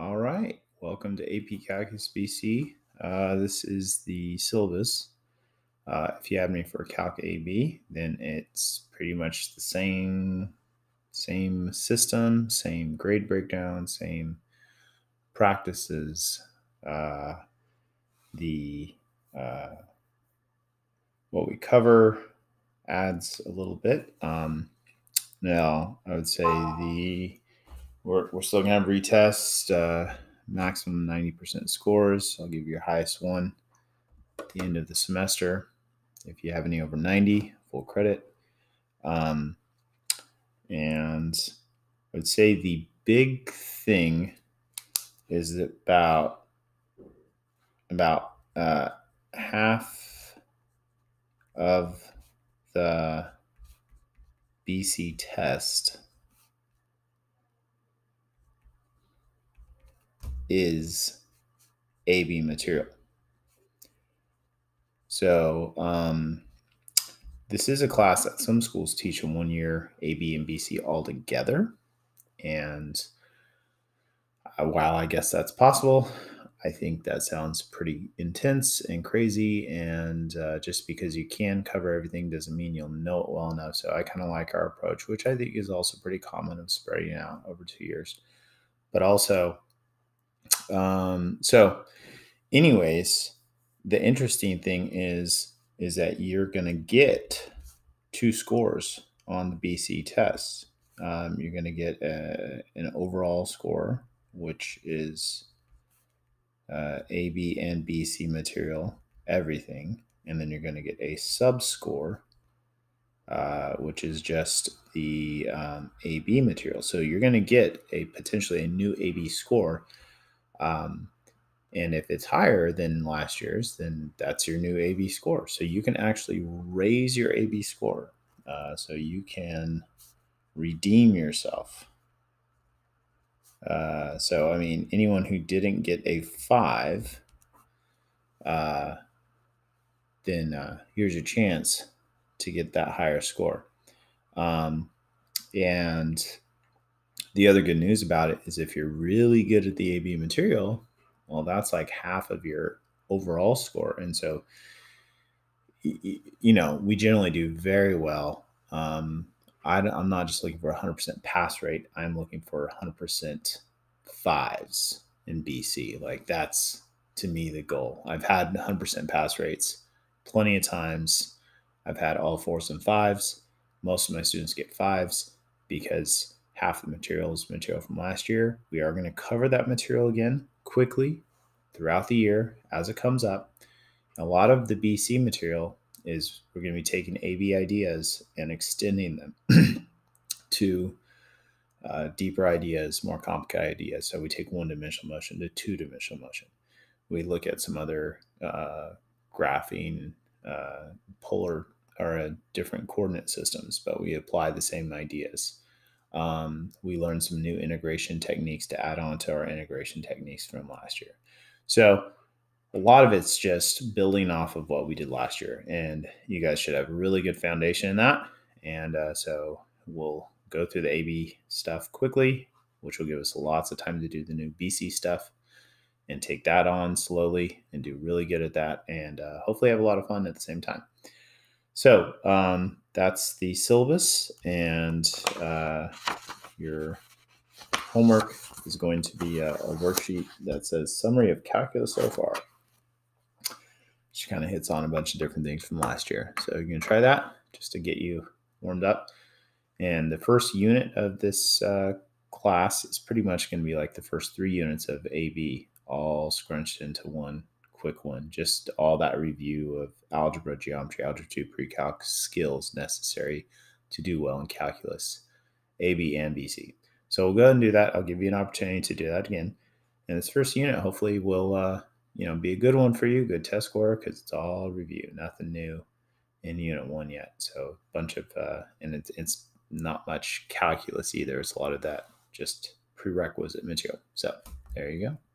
All right, welcome to AP Calculus BC. Uh, this is the syllabus. Uh, if you have me for Calc AB, then it's pretty much the same, same system, same grade breakdown, same practices. Uh, the uh, what we cover adds a little bit. Um, now, I would say the we're, we're still to have retest, uh, maximum 90% scores. I'll give you your highest one at the end of the semester. If you have any over 90, full credit. Um, and I would say the big thing is about about uh, half of the BC test is AB material. So um, this is a class that some schools teach in one year AB and BC all together. And uh, while I guess that's possible, I think that sounds pretty intense and crazy. And uh, just because you can cover everything doesn't mean you'll know it well enough. So I kind of like our approach, which I think is also pretty common of spreading out over two years. But also, um, so, anyways, the interesting thing is is that you're going to get two scores on the BC test. Um, you're going to get a, an overall score, which is uh, AB and BC material, everything, and then you're going to get a sub score, uh, which is just the um, AB material. So you're going to get a potentially a new AB score um, and if it's higher than last year's, then that's your new AB score. So you can actually raise your AB score. Uh, so you can redeem yourself. Uh, so, I mean, anyone who didn't get a five, uh, then uh, here's your chance to get that higher score. Um, and the other good news about it is if you're really good at the AB material, well, that's like half of your overall score. And so, you know, we generally do very well. Um, I, am not just looking for 100% pass rate. I'm looking for 100% fives in BC. Like that's to me the goal. I've had 100% pass rates plenty of times. I've had all fours and fives. Most of my students get fives because half the material is material from last year. We are going to cover that material again quickly throughout the year as it comes up. A lot of the BC material is we're going to be taking AB ideas and extending them to uh, deeper ideas, more complicated ideas. So we take one dimensional motion to two dimensional motion. We look at some other uh, graphing, uh, polar or uh, different coordinate systems, but we apply the same ideas. Um, we learned some new integration techniques to add on to our integration techniques from last year. So a lot of it's just building off of what we did last year, and you guys should have a really good foundation in that. And uh, so we'll go through the AB stuff quickly, which will give us lots of time to do the new BC stuff and take that on slowly and do really good at that, and uh, hopefully have a lot of fun at the same time. So um, that's the syllabus, and uh, your homework is going to be a, a, worksheet that says summary of calculus so far. Which kind of hits on a bunch of different things from last year. So you're going to try that just to get you warmed up. And the first unit of this uh, class is pretty much going to be like the first three units of AB, all scrunched into one quick one. Just all that review of algebra, geometry, algebra 2 pre-calc skills necessary to do well in calculus, AB and BC. So we'll go ahead and do that. I'll give you an opportunity to do that again. And this first unit hopefully will uh, you know be a good one for you, good test score because it's all review, nothing new in unit one yet. So a bunch of uh, and it's it's not much calculus either. It's a lot of that just prerequisite material. So there you go.